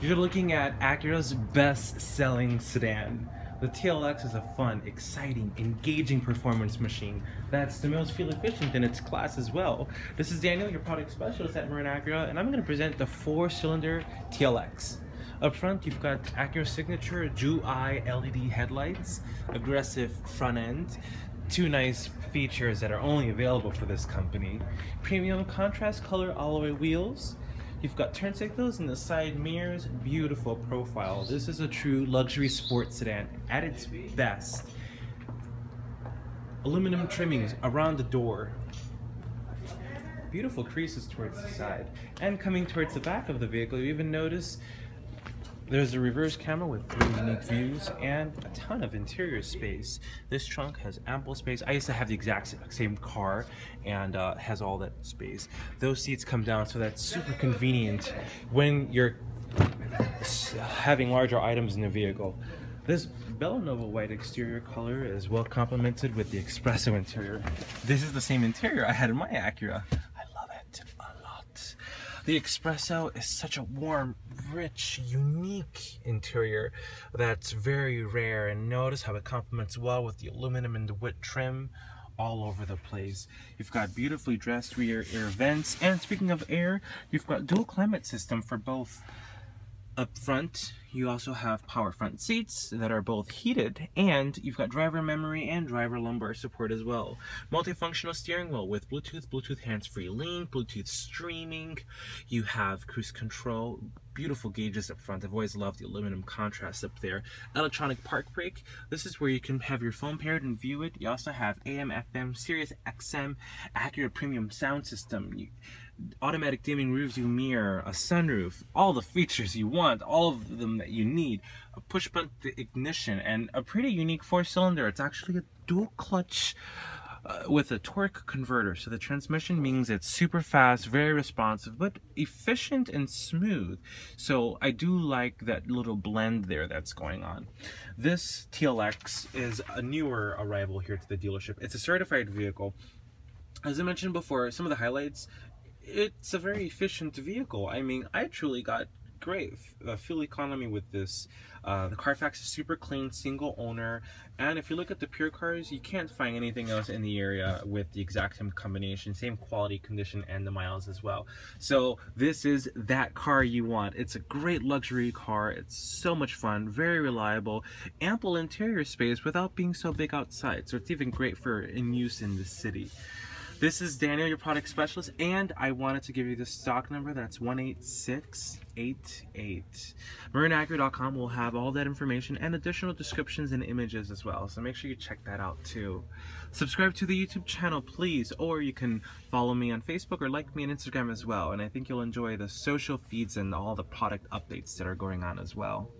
You're looking at Acura's best-selling sedan. The TLX is a fun, exciting, engaging performance machine that's the most fuel efficient in its class as well. This is Daniel, your product specialist at Marin Acura, and I'm going to present the four-cylinder TLX. Up front, you've got Acura Signature Jewel Eye LED headlights, aggressive front end, two nice features that are only available for this company. Premium contrast color alloy wheels, You've got turn signals in the side mirrors, beautiful profile. This is a true luxury sports sedan at its best. Aluminum trimmings around the door. Beautiful creases towards the side. And coming towards the back of the vehicle, you even notice there's a reverse camera with three unique views and a ton of interior space. This trunk has ample space. I used to have the exact same car and uh, has all that space. Those seats come down so that's super convenient when you're having larger items in the vehicle. This Nova white exterior color is well complemented with the espresso interior. This is the same interior I had in my Acura. The Espresso is such a warm, rich, unique interior that's very rare and notice how it complements well with the aluminum and the wood trim all over the place. You've got beautifully dressed rear air vents and speaking of air, you've got dual climate system for both up front, you also have power front seats that are both heated, and you've got driver memory and driver lumbar support as well. Multifunctional steering wheel with Bluetooth, Bluetooth hands-free link, Bluetooth streaming. You have cruise control, beautiful gauges up front. I've always loved the aluminum contrast up there. Electronic park brake. This is where you can have your phone paired and view it. You also have AM, FM, Sirius XM, Acura premium sound system. You, automatic dimming rearview mirror, a sunroof, all the features you want, all of them that you need, a push button ignition, and a pretty unique four cylinder. It's actually a dual clutch uh, with a torque converter. So the transmission means it's super fast, very responsive, but efficient and smooth. So I do like that little blend there that's going on. This TLX is a newer arrival here to the dealership. It's a certified vehicle. As I mentioned before, some of the highlights it's a very efficient vehicle. I mean, I truly got great uh, fuel economy with this. Uh, the Carfax is super clean, single owner, and if you look at the pure cars, you can't find anything else in the area with the exact same combination, same quality, condition, and the miles as well. So this is that car you want. It's a great luxury car. It's so much fun, very reliable, ample interior space without being so big outside. So it's even great for in use in the city. This is Daniel, your product specialist, and I wanted to give you the stock number. That's 18688. MarinAcura.com will have all that information and additional descriptions and images as well, so make sure you check that out too. Subscribe to the YouTube channel, please, or you can follow me on Facebook or like me on Instagram as well, and I think you'll enjoy the social feeds and all the product updates that are going on as well.